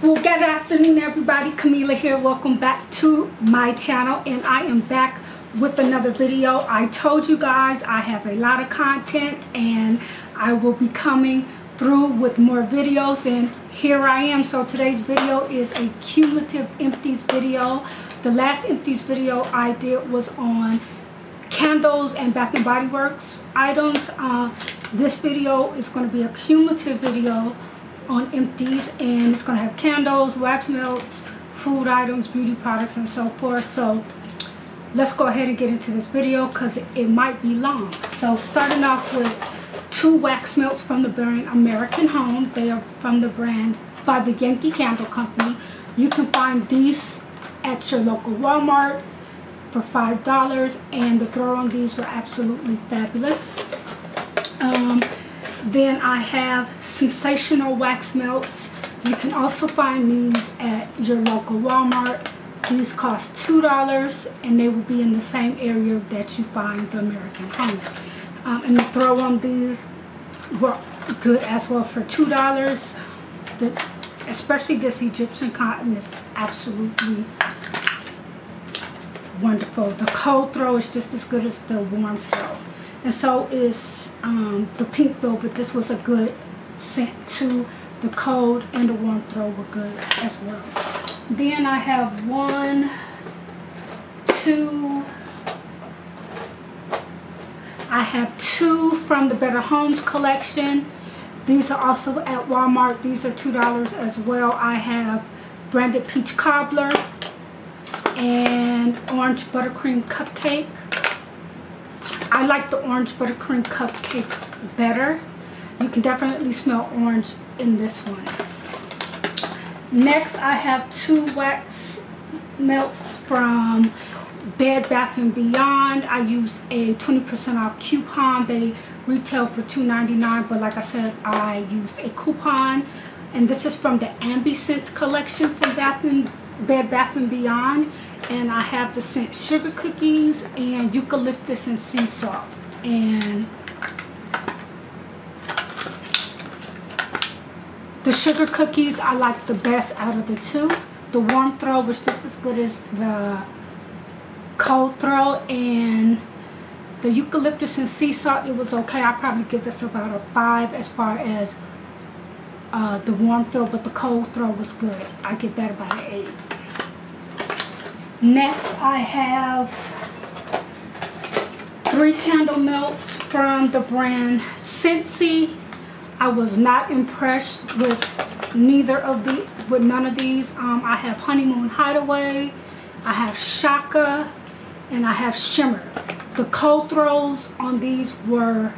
Well, good afternoon, everybody. Kamilah here. Welcome back to my channel, and I am back with another video. I told you guys I have a lot of content, and I will be coming through with more videos, and here I am. So today's video is a cumulative empties video. The last empties video I did was on candles and Bath and Body Works items. Uh, this video is going to be a cumulative video on empties and it's going to have candles, wax melts, food items, beauty products and so forth. So let's go ahead and get into this video because it might be long. So starting off with two wax melts from the brand American Home. They are from the brand by the Yankee Candle Company. You can find these at your local Walmart for $5 and the throw on these were absolutely fabulous. Um, then I have Sensational Wax Melts. You can also find these at your local Walmart. These cost $2 and they will be in the same area that you find the American Home. Um, and the throw on these were good as well for $2. The, especially this Egyptian cotton is absolutely wonderful. The cold throw is just as good as the warm throw. And so is um, the pink velvet. This was a good scent too. The cold and the warm throw were good as well. Then I have one, two, I have two from the Better Homes collection. These are also at Walmart. These are $2 as well. I have Branded Peach Cobbler and Orange Buttercream Cupcake. I like the Orange Buttercream Cupcake better. You can definitely smell orange in this one. Next, I have two wax melts from Bed Bath & Beyond. I used a 20% off coupon. They retail for $2.99, but like I said, I used a coupon. And this is from the Ambi collection from Bath and, Bed Bath & Beyond and I have the scent sugar cookies and eucalyptus and sea salt and the sugar cookies I like the best out of the two. The warm throw was just as good as the cold throw and the eucalyptus and sea salt it was okay. I probably give this about a five as far as uh, the warm throw but the cold throw was good. I give that about an eight. Next, I have three candle melts from the brand Scentsy. I was not impressed with neither of the, with none of these. Um, I have Honeymoon Hideaway, I have Shaka, and I have Shimmer. The cold throws on these were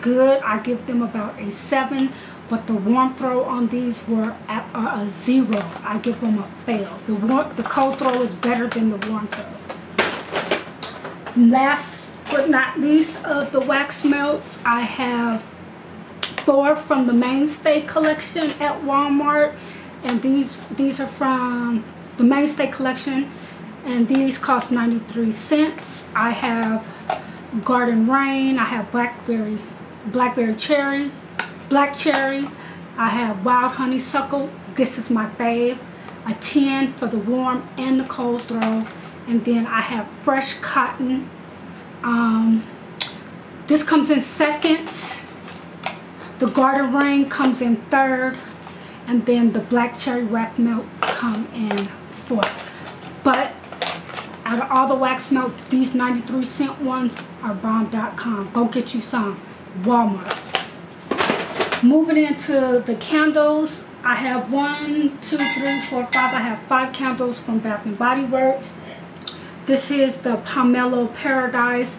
good. I give them about a 7 but the warm throw on these were at a zero. I give them a fail. The warm, the cold throw is better than the warm throw. Last but not least of the wax melts, I have four from the Mainstay collection at Walmart. And these, these are from the Mainstay collection. And these cost 93 cents. I have Garden Rain. I have Blackberry, Blackberry Cherry black cherry. I have wild honeysuckle. This is my fave. A 10 for the warm and the cold throw. And then I have fresh cotton. Um, this comes in second. The garden ring comes in third. And then the black cherry wax melt come in fourth. But out of all the wax melt, these 93 cent ones are bomb.com. Go get you some. Walmart. Moving into the candles, I have one, two, three, four, five. I have five candles from Bath and Body Works. This is the Pomelo Paradise.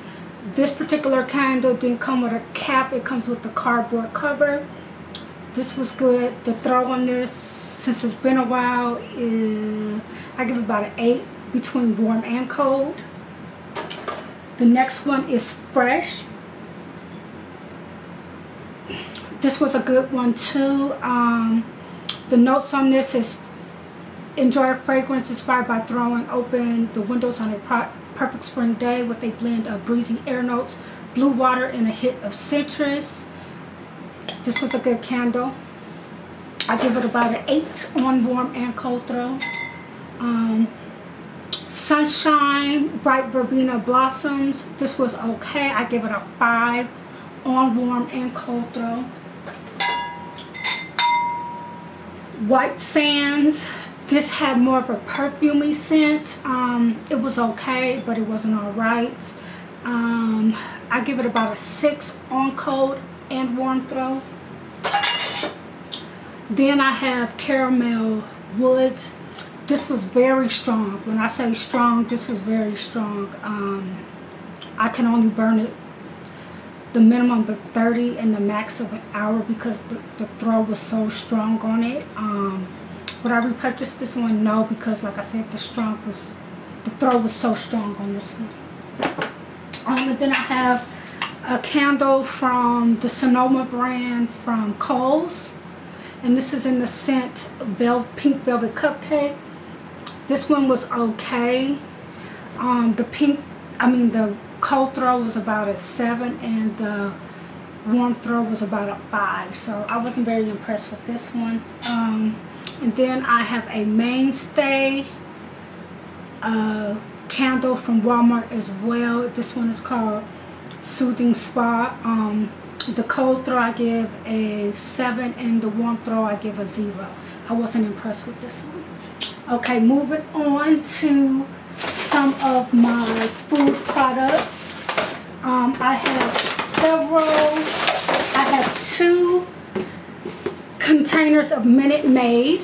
This particular candle didn't come with a cap. It comes with the cardboard cover. This was good. The throw on this, since it's been a while, is, I give about an 8 between warm and cold. The next one is Fresh this was a good one too. Um, the notes on this is enjoy a fragrance inspired by throwing open the windows on a perfect spring day with a blend of breezy air notes, blue water, and a hit of citrus. This was a good candle. I give it about an 8 on warm and cold throw. Um, Sunshine Bright Verbena Blossoms. This was okay. I give it a 5 on warm and cold throw. White Sands. This had more of a perfumey scent. Um, it was okay, but it wasn't alright. Um, I give it about a 6 on cold and warm throw. Then I have Caramel Woods. This was very strong. When I say strong, this was very strong. Um, I can only burn it the minimum of 30 and the max of an hour because the, the throw was so strong on it. Um, would I repurchase this one? No, because like I said, the strong was, the throw was so strong on this one. Um, and then I have a candle from the Sonoma brand from Kohl's. And this is in the scent Vel Pink Velvet Cupcake. This one was okay. Um, the pink, I mean the cold throw was about a 7 and the warm throw was about a 5. So I wasn't very impressed with this one. Um, and then I have a mainstay uh, candle from Walmart as well. This one is called Soothing Spa. Um, the cold throw I give a 7 and the warm throw I give a 0. I wasn't impressed with this one. Okay, moving on to some of my food products. Um, I have several, I have two containers of Minute Maid.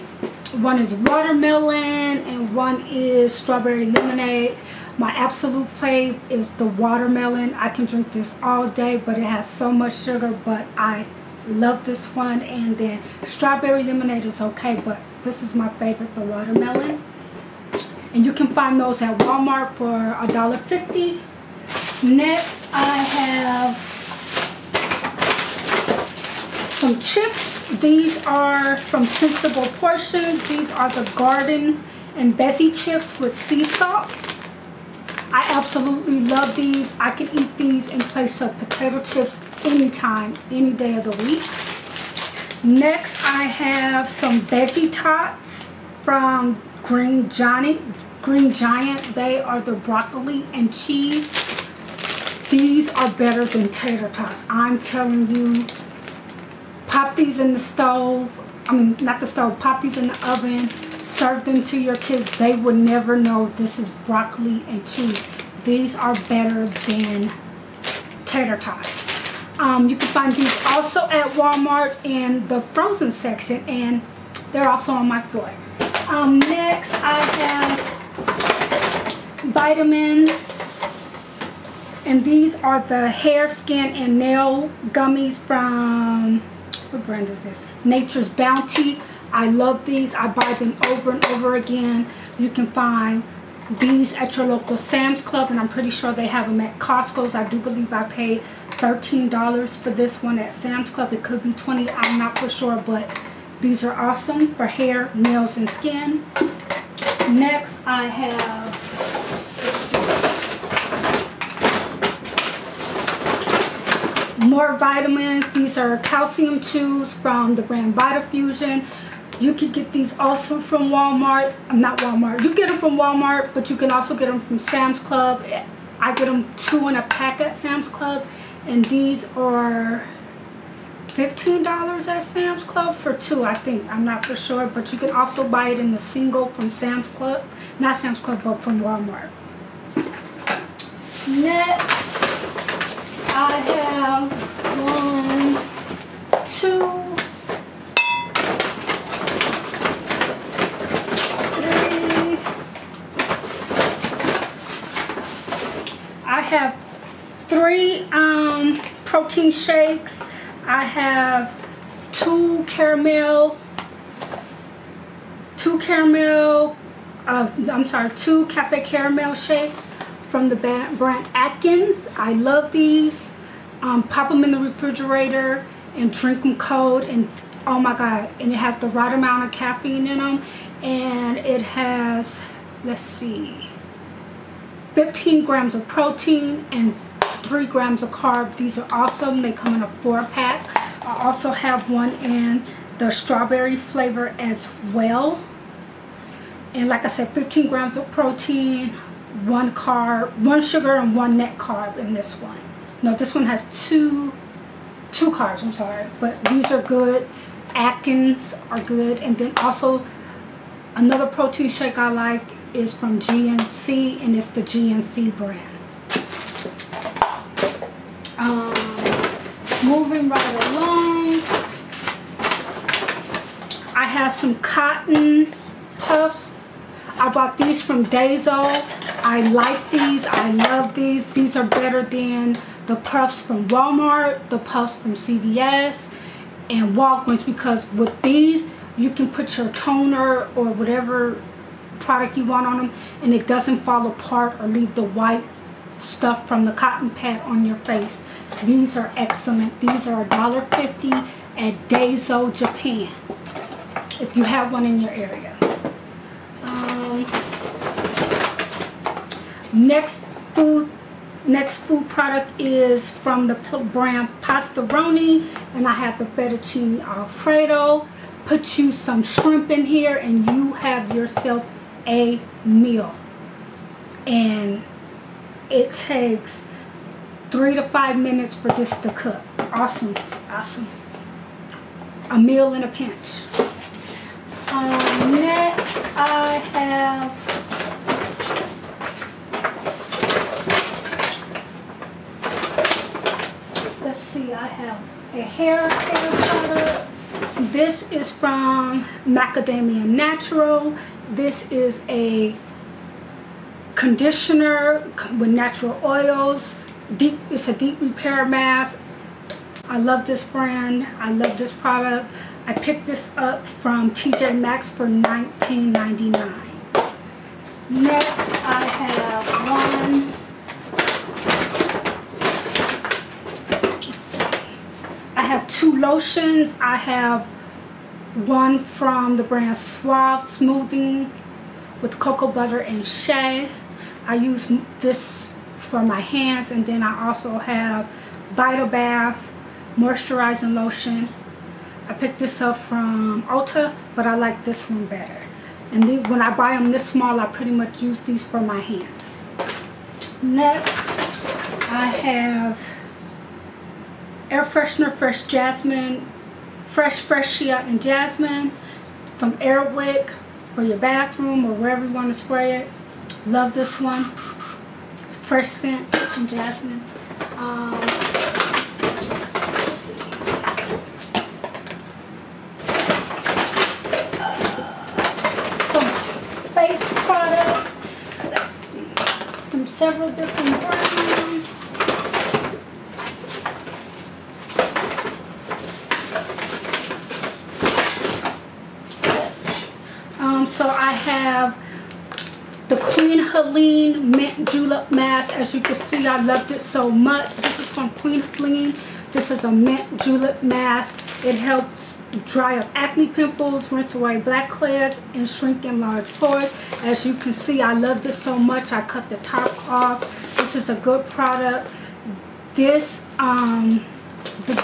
One is watermelon and one is strawberry lemonade. My absolute fave is the watermelon. I can drink this all day, but it has so much sugar, but I love this one. And then strawberry lemonade is okay, but this is my favorite, the watermelon. And you can find those at Walmart for $1.50. Next, I have some chips. These are from Sensible Portions. These are the Garden and Bessie chips with sea salt. I absolutely love these. I can eat these in place of potato chips anytime, any day of the week. Next, I have some Veggie Tots from Green Giant. Green Giant. They are the broccoli and cheese. These are better than tater tots. I'm telling you, pop these in the stove. I mean, not the stove. Pop these in the oven serve them to your kids, they would never know this is broccoli and cheese. These are better than tater tots. Um, you can find these also at Walmart in the frozen section and they're also on my floor. Um, next I have vitamins and these are the hair, skin, and nail gummies from, what brand is this? Nature's Bounty. I love these. I buy them over and over again. You can find these at your local Sam's Club and I'm pretty sure they have them at Costco's. I do believe I paid $13 for this one at Sam's Club. It could be 20 I'm not for sure, but these are awesome for hair, nails, and skin. Next, I have more vitamins. These are calcium chews from the brand Vitafusion. You can get these also from Walmart. I'm not Walmart. You get them from Walmart, but you can also get them from Sam's Club. I get them two in a pack at Sam's Club. And these are $15 at Sam's Club for two, I think. I'm not for sure. But you can also buy it in the single from Sam's Club. Not Sam's Club, but from Walmart. Next, I have one, two, have three um, protein shakes. I have two caramel, two caramel, uh, I'm sorry, two cafe caramel shakes from the brand Atkins. I love these. Um, pop them in the refrigerator and drink them cold and oh my god and it has the right amount of caffeine in them and it has let's see 15 grams of protein and 3 grams of carb. These are awesome. They come in a 4 pack. I also have one in the the strawberry flavor as well. And like I said, 15 grams of protein, one carb, one sugar, and one net carb in this one. No, this one has two, two carbs, I'm sorry. But these are good. Atkins are good. And then also another protein shake I like is from GNC and it's the GNC brand. Um, moving right along, I have some cotton puffs. I bought these from Daiso. I like these. I love these. These are better than the puffs from Walmart, the puffs from CVS, and Walgreens because with these, you can put your toner or whatever product you want on them and it doesn't fall apart or leave the white stuff from the cotton pad on your face. These are excellent. These are $1.50 at Daiso, Japan. If you have one in your area. Next food next food product is from the brand Pasta Roni and I have the fettuccine alfredo. Put you some shrimp in here and you have yourself a meal. And it takes three to five minutes for this to cook. Awesome awesome. A meal in a pinch I have let's see I have a hair care product this is from Macadamia Natural this is a conditioner with natural oils. Deep, it's a deep repair mask. I love this brand. I love this product. I picked this up from TJ Maxx for $19.99. Next, I have one. I have two lotions. I have one from the brand Suave Smoothing with cocoa butter and shea. I use this for my hands and then I also have Vitabath moisturizing lotion. I picked this up from Ulta but I like this one better. And when I buy them this small I pretty much use these for my hands. Next I have air freshener fresh jasmine Fresh Freesia and Jasmine from Airwick for your bathroom or wherever you want to spray it. Love this one. Fresh scent from Jasmine. Um, some face products. Let's see. From several different brands. Um, so I have the Queen Helene Mint Julep Mask. As you can see, I loved it so much. This is from Queen Helene. This is a mint julep mask. It helps dry up acne pimples, rinse away black blackheads, and shrink enlarged pores. As you can see, I love this so much. I cut the top off. This is a good product. This, um,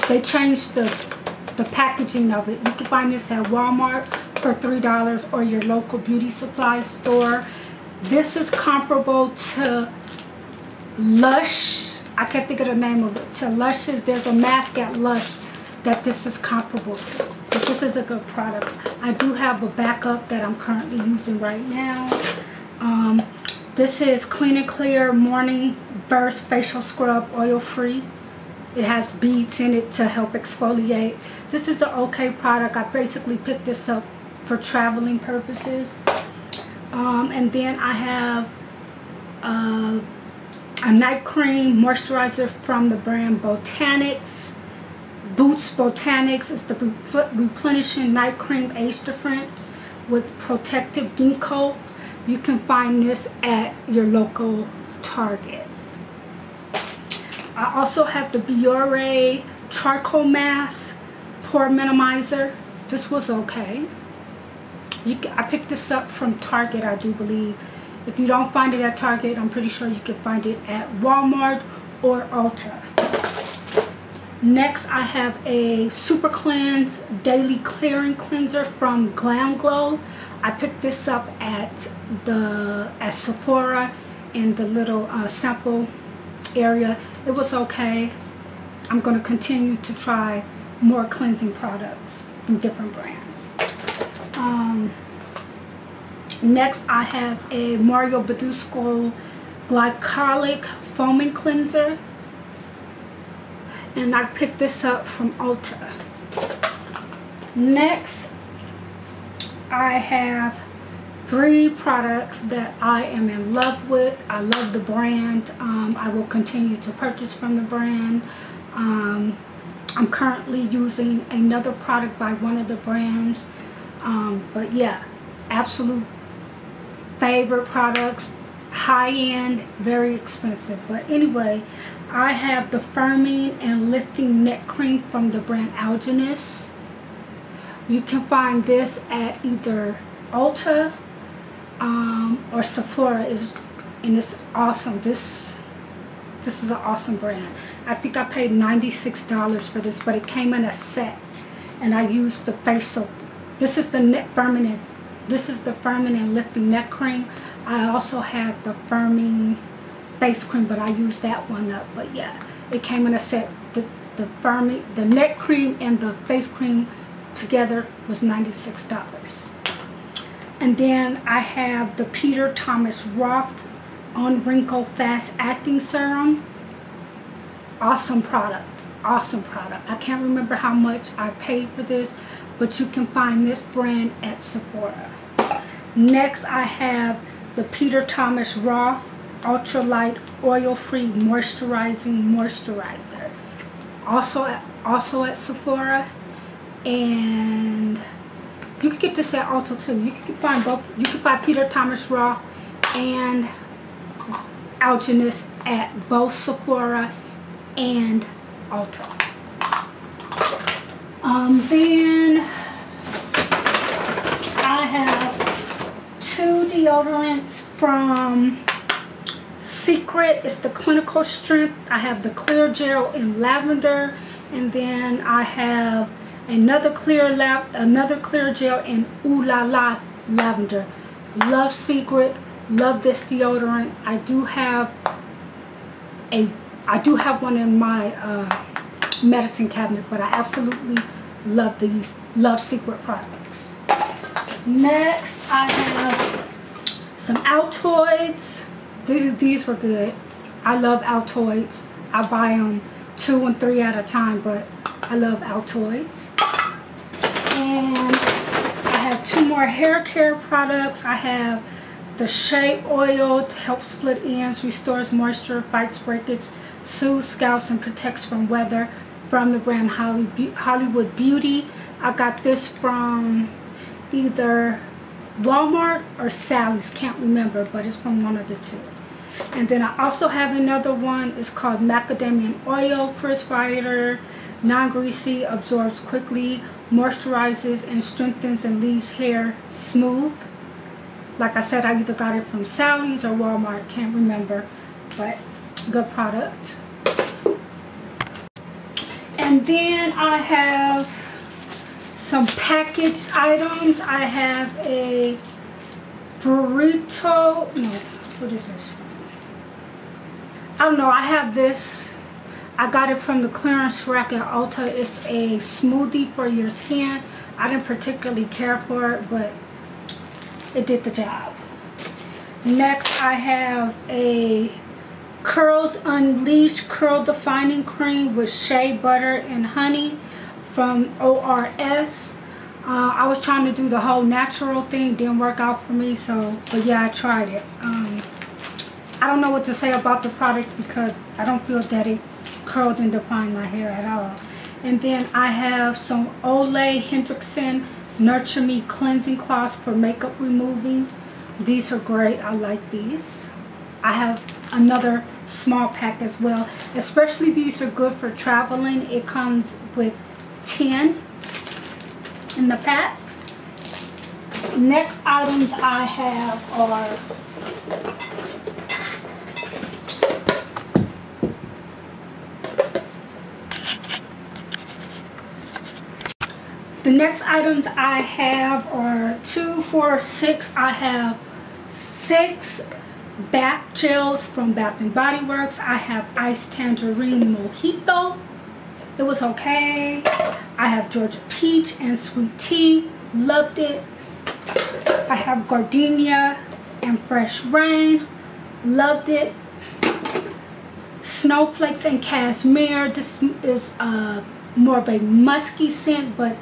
they changed the, the packaging of it. You can find this at Walmart for $3 or your local beauty supply store. This is comparable to Lush. I can't think of the name of it. To Lush's, there's a mask at Lush that this is comparable to. But this is a good product. I do have a backup that I'm currently using right now. Um, this is Clean and Clear Morning Burst Facial Scrub Oil Free. It has beads in it to help exfoliate. This is an okay product. I basically picked this up for traveling purposes. Um, and then I have uh, a night cream moisturizer from the brand Botanics. Boots Botanics is the replenishing night cream age difference with protective ginkgo. You can find this at your local Target. I also have the Biore charcoal mask pore minimizer. This was okay. Can, I picked this up from Target, I do believe. If you don't find it at Target, I'm pretty sure you can find it at Walmart or Ulta. Next, I have a Super Cleanse Daily Clearing Cleanser from Glam Glow. I picked this up at the at Sephora in the little uh, sample area. It was okay. I'm going to continue to try more cleansing products from different brands. Um, next, I have a Mario Badescu Glycolic Foaming Cleanser and I picked this up from Ulta. Next, I have three products that I am in love with. I love the brand. Um, I will continue to purchase from the brand. Um, I'm currently using another product by one of the brands. Um, but yeah, absolute favorite products. High-end, very expensive. But anyway, I have the firming and lifting neck cream from the brand Algenist. You can find this at either Ulta um, or Sephora is and it's awesome. This this is an awesome brand. I think I paid $96 for this, but it came in a set and I used the facial. This is the neck firming and this is the firming and lifting neck cream. I also had the firming face cream, but I used that one up. But yeah, it came in a set. The, the firming, the neck cream and the face cream together was $96. And then I have the Peter Thomas Roth Un-Wrinkle Fast Acting Serum. Awesome product. Awesome product. I can't remember how much I paid for this, but you can find this brand at Sephora. Next, I have the Peter Thomas Roth ultralight oil-free moisturizing moisturizer. Also at, also at Sephora. And you can get this at Ulta too. You can find both you can find Peter Thomas Roth and Algenist at both Sephora and Ulta. Um, then I have two deodorants from Secret is the Clinical Strength. I have the Clear Gel in Lavender. And then I have another clear lab, another clear gel in Ooh La La Lavender. Love Secret. Love this deodorant. I do have a I do have one in my uh, medicine cabinet, but I absolutely love these Love Secret products. Next, I have some Altoids. These, these were good. I love Altoids. I buy them two and three at a time, but I love Altoids. And I have two more hair care products. I have the Shea Oil to help split ends, restores moisture, fights breakage, soothes scalps, and protects from weather from the brand Hollywood Beauty. I got this from either Walmart or Sally's, can't remember, but it's from one of the two. And then I also have another one. It's called Macadamia Oil Frizz Fighter. Non-greasy, absorbs quickly, moisturizes and strengthens and leaves hair smooth. Like I said, I either got it from Sally's or Walmart. Can't remember. But good product. And then I have some packaged items. I have a burrito. No, what is this? I don't know. I have this. I got it from the clearance rack at Ulta. It's a smoothie for your skin. I didn't particularly care for it, but it did the job. Next, I have a Curls Unleashed Curl Defining Cream with shea butter and honey from ORS. Uh, I was trying to do the whole natural thing. Didn't work out for me, so, but yeah, I tried it. Um, I don't know what to say about the product because I don't feel that it curled and defined my hair at all. And then I have some Ole Henriksen Nurture Me Cleansing Cloths for makeup removing. These are great. I like these. I have another small pack as well. Especially these are good for traveling. It comes with 10 in the pack. Next items I have are the next items I have are two, four, six. I have six bath gels from Bath and Body Works. I have Ice Tangerine Mojito. It was okay. I have Georgia Peach and Sweet Tea. Loved it. I have Gardenia and Fresh Rain. Loved it. Snowflakes and Cashmere. This is uh, more of a musky scent, but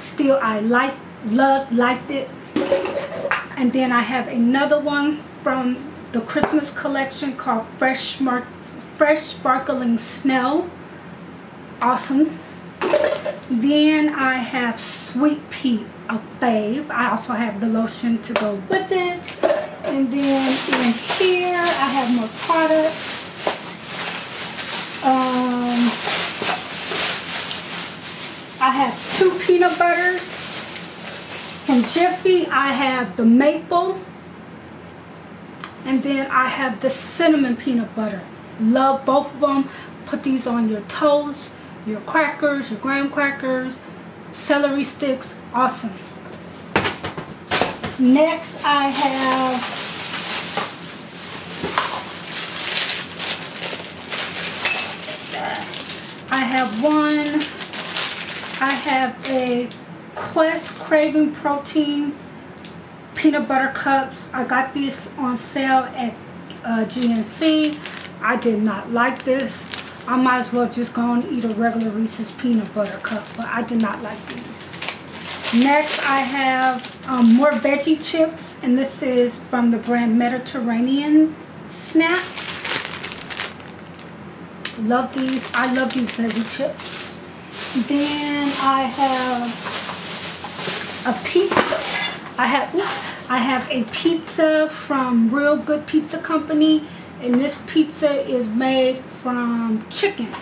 still I like, loved, liked it. And then I have another one from the Christmas collection called Fresh, Fresh Sparkling Snow. Awesome. Then I have Sweet Pea, a fave. I also have the lotion to go with it. And then in here, I have more products. Um, I have two peanut butters. From Jiffy, I have the maple. And then I have the cinnamon peanut butter. Love both of them. Put these on your toast, your crackers, your graham crackers, celery sticks. Awesome. Next I have I have one I have a Quest Craving Protein Peanut Butter Cups. I got these on sale at uh, GNC. I did not like this. I might as well just go and eat a regular Reese's Peanut Butter Cup, but I did not like these. Next, I have um, more veggie chips, and this is from the brand Mediterranean Snacks. Love these. I love these veggie chips. Then I have a pizza. I have oops, I have a pizza from Real Good Pizza Company. And this pizza is made from chicken.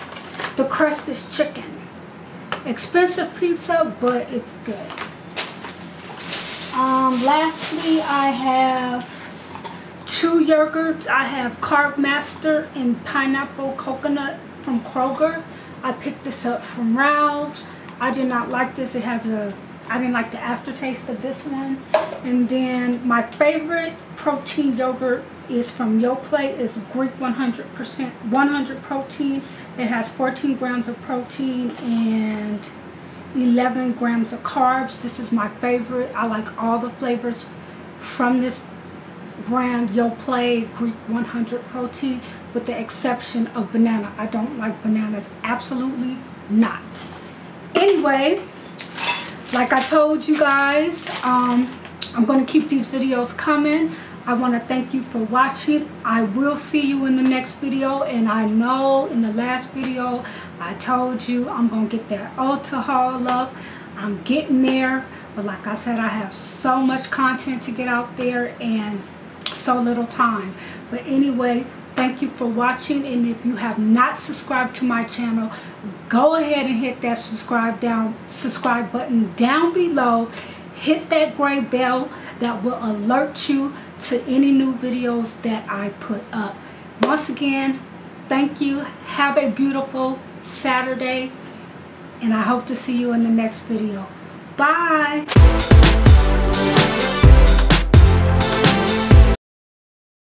The crust is chicken. Expensive pizza, but it's good. Um, lastly, I have two yogurts. I have Carb Master and Pineapple Coconut from Kroger. I picked this up from Ralph's. I did not like this. It has a, I didn't like the aftertaste of this one. And then my favorite protein yogurt is from Yoplait. It's Greek 100%, 100 protein. It has 14 grams of protein and 11 grams of carbs. This is my favorite. I like all the flavors from this brand Yoplait Greek 100 protein with the exception of banana. I don't like bananas. Absolutely not. Anyway, like I told you guys, um, I'm going to keep these videos coming. I want to thank you for watching. I will see you in the next video. And I know in the last video, I told you I'm going to get that Ulta haul up. I'm getting there. But like I said, I have so much content to get out there. And so little time. But anyway, thank you for watching. And if you have not subscribed to my channel, go ahead and hit that subscribe down subscribe button down below. Hit that gray bell that will alert you to any new videos that I put up. Once again, thank you. Have a beautiful Saturday. And I hope to see you in the next video. Bye.